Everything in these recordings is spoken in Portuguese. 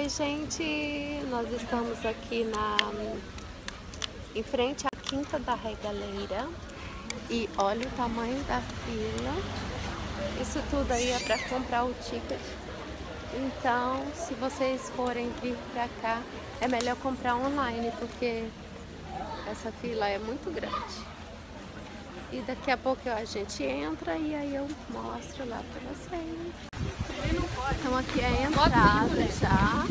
Oi, gente! Nós estamos aqui na em frente à Quinta da Regaleira e olha o tamanho da fila. Isso tudo aí é para comprar o ticket. Então, se vocês forem vir para cá, é melhor comprar online porque essa fila é muito grande. E daqui a pouco a gente entra e aí eu mostro lá para vocês. Então aqui é a entrada já.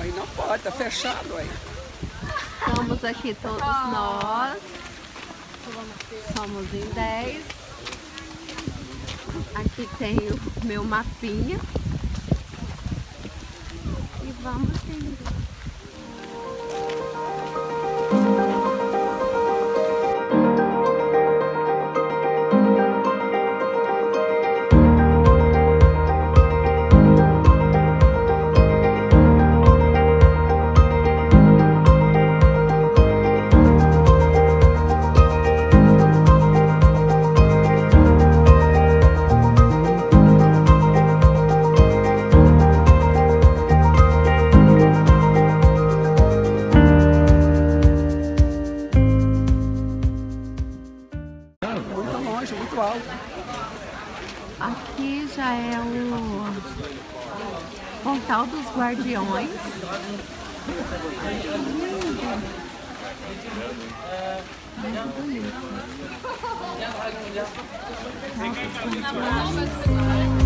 Aí não pode, tá fechado aí. Estamos aqui todos nós. Somos em 10. Aqui tem o meu mapinha. E vamos indo. Dos Guardiões. Muito bonito.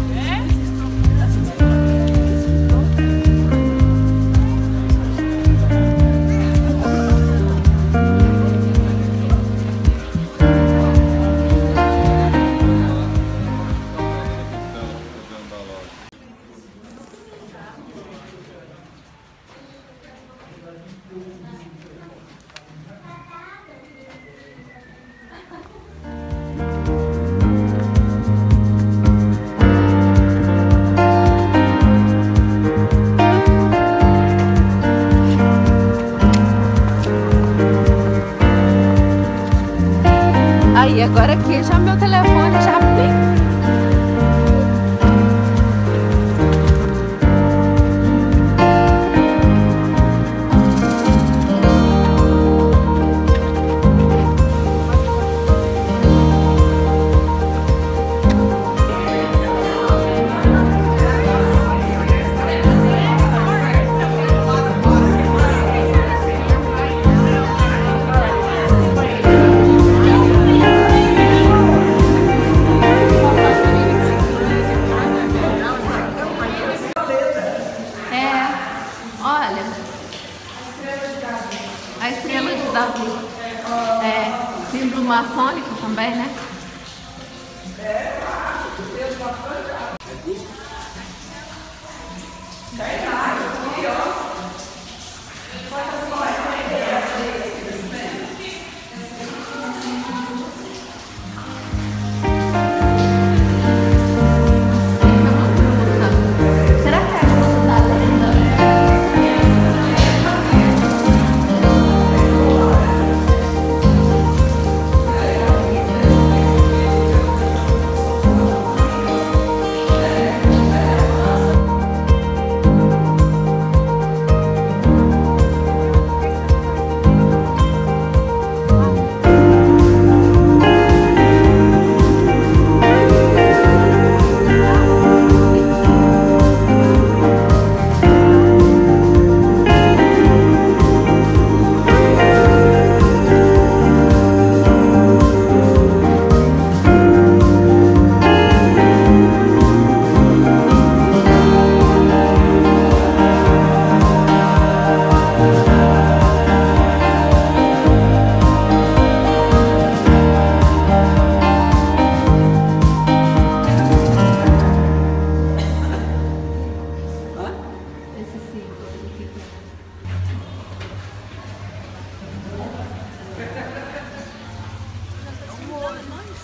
Agora aqui já meu telefone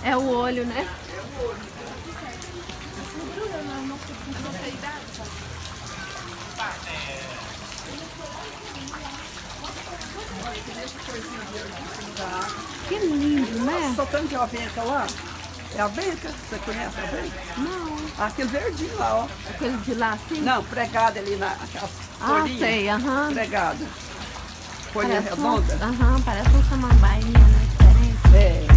É o olho, né? Que lindo, né? Só tanto vem até lá. É a Benca, você conhece a Benca? Não. Aquele verdinho lá, ó. Aquele de lá assim? Não, pregado ali na aquelas Ah, sei, aham. Pregado. Folha Parece redonda. Aham, parece um samambainha, né? Diferente. É.